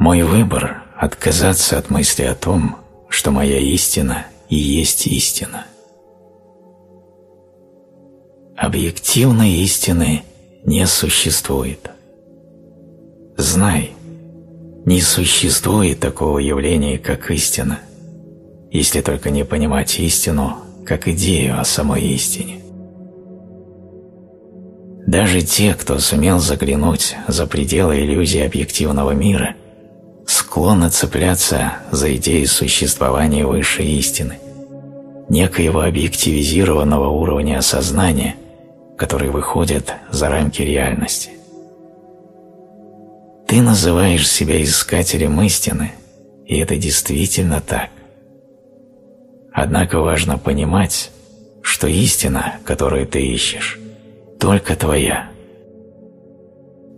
Мой выбор – отказаться от мысли о том, что моя истина и есть истина. Объективной истины не существует. Знай, не существует такого явления, как истина, если только не понимать истину как идею о самой истине. Даже те, кто сумел заглянуть за пределы иллюзии объективного мира, склонны цепляться за идеи существования высшей истины, некоего объективизированного уровня осознания, который выходит за рамки реальности. Ты называешь себя искателем истины, и это действительно так. Однако важно понимать, что истина, которую ты ищешь, только твоя.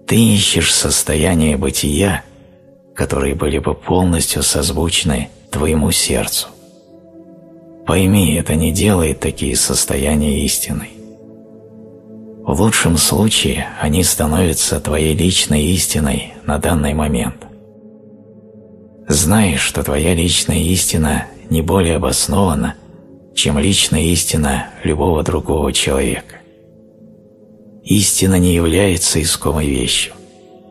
Ты ищешь состояние бытия, которые были бы полностью созвучны твоему сердцу. Пойми, это не делает такие состояния истиной. В лучшем случае они становятся твоей личной истиной на данный момент. Знай, что твоя личная истина не более обоснована, чем личная истина любого другого человека. Истина не является искомой вещью,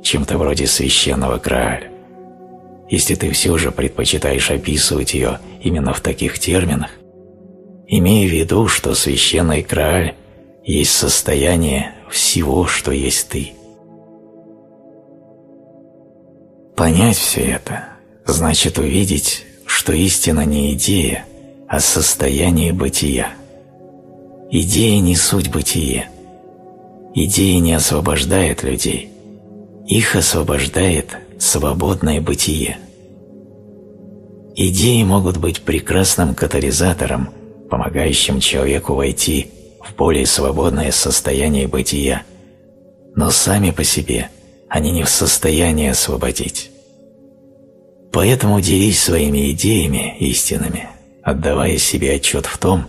чем-то вроде священного Грааля. Если ты все же предпочитаешь описывать ее именно в таких терминах, имея в виду, что священный Грааль есть состояние всего, что есть ты. Понять все это значит увидеть, что истина не идея, а состояние бытия. Идея не суть бытие. Идея не освобождает людей. Их освобождает свободное бытие. Идеи могут быть прекрасным катализатором, помогающим человеку войти в более свободное состояние бытия, но сами по себе они не в состоянии освободить. Поэтому делись своими идеями, истинами, отдавая себе отчет в том,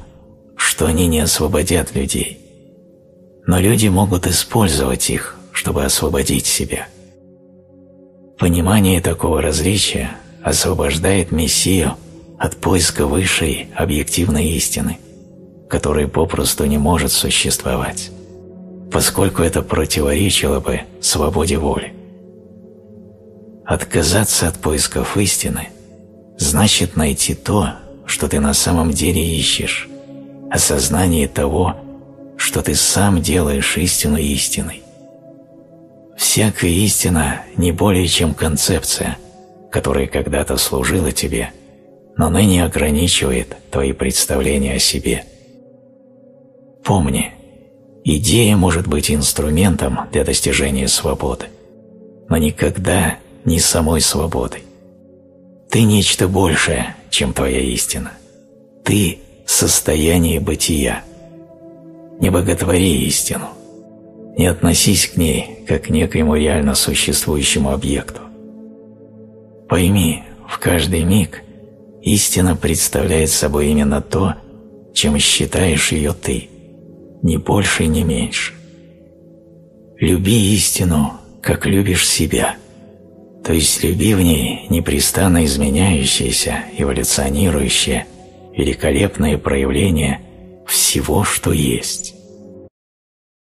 что они не освободят людей. Но люди могут использовать их, чтобы освободить себя. Понимание такого различия освобождает Мессию от поиска высшей объективной истины – который попросту не может существовать, поскольку это противоречило бы свободе воли. Отказаться от поисков истины значит найти то, что ты на самом деле ищешь, осознание того, что ты сам делаешь истину истиной. Всякая истина не более чем концепция, которая когда-то служила тебе, но ныне ограничивает твои представления о себе – Помни, идея может быть инструментом для достижения свободы, но никогда не самой свободой. Ты нечто большее, чем твоя истина. Ты – состояние бытия. Не боготвори истину. Не относись к ней, как к некоему реально существующему объекту. Пойми, в каждый миг истина представляет собой именно то, чем считаешь ее ты – ни больше, ни меньше. Люби истину, как любишь себя, то есть люби в ней непрестанно изменяющееся, эволюционирующее, великолепное проявление всего, что есть.